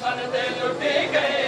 Sanitator Pique.